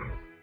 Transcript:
Mm-hmm.